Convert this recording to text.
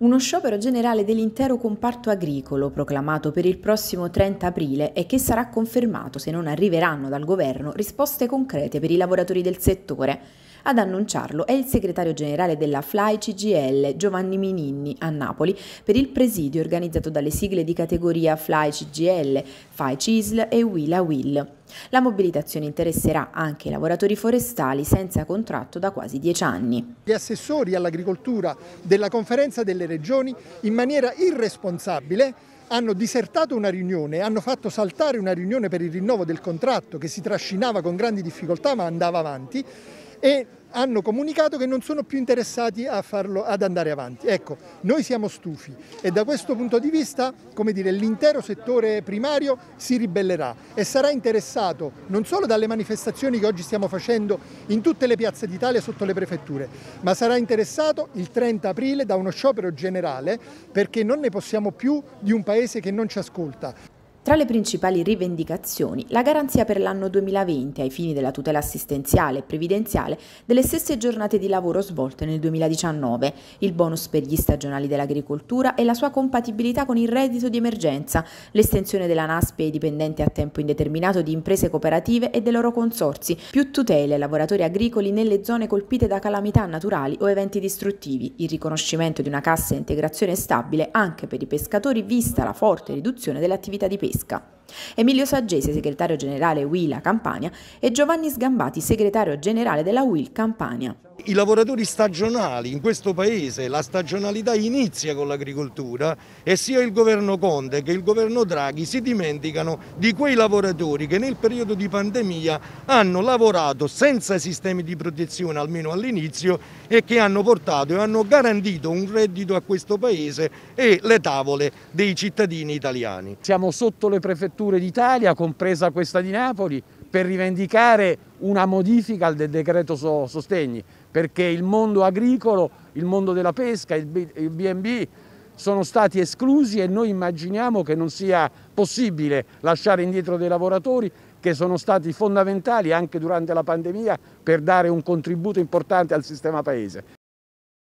Uno sciopero generale dell'intero comparto agricolo proclamato per il prossimo 30 aprile e che sarà confermato se non arriveranno dal governo risposte concrete per i lavoratori del settore. Ad annunciarlo è il segretario generale della FLAI CGL Giovanni Mininni a Napoli per il presidio organizzato dalle sigle di categoria FLAI CGL, FAI CISL e WILA WIL. La mobilitazione interesserà anche i lavoratori forestali senza contratto da quasi dieci anni. Gli assessori all'agricoltura della conferenza delle regioni in maniera irresponsabile hanno disertato una riunione, hanno fatto saltare una riunione per il rinnovo del contratto che si trascinava con grandi difficoltà ma andava avanti e hanno comunicato che non sono più interessati farlo, ad andare avanti. Ecco, noi siamo stufi e da questo punto di vista l'intero settore primario si ribellerà e sarà interessato non solo dalle manifestazioni che oggi stiamo facendo in tutte le piazze d'Italia sotto le prefetture, ma sarà interessato il 30 aprile da uno sciopero generale perché non ne possiamo più di un paese che non ci ascolta. Tra le principali rivendicazioni, la garanzia per l'anno 2020 ai fini della tutela assistenziale e previdenziale delle stesse giornate di lavoro svolte nel 2019, il bonus per gli stagionali dell'agricoltura e la sua compatibilità con il reddito di emergenza, l'estensione della NASPE ai dipendenti a tempo indeterminato di imprese cooperative e dei loro consorsi, più tutele ai lavoratori agricoli nelle zone colpite da calamità naturali o eventi distruttivi, il riconoscimento di una cassa integrazione stabile anche per i pescatori vista la forte riduzione dell'attività di pesca pesca. Emilio Saggese, segretario generale WILA Campania, e Giovanni Sgambati, segretario generale della WIL Campania i lavoratori stagionali in questo paese, la stagionalità inizia con l'agricoltura e sia il governo Conte che il governo Draghi si dimenticano di quei lavoratori che nel periodo di pandemia hanno lavorato senza sistemi di protezione almeno all'inizio e che hanno portato e hanno garantito un reddito a questo paese e le tavole dei cittadini italiani. Siamo sotto le prefetture d'Italia, compresa questa di Napoli, per rivendicare una modifica del decreto sostegni, perché il mondo agricolo, il mondo della pesca, il B&B sono stati esclusi e noi immaginiamo che non sia possibile lasciare indietro dei lavoratori che sono stati fondamentali anche durante la pandemia per dare un contributo importante al sistema paese.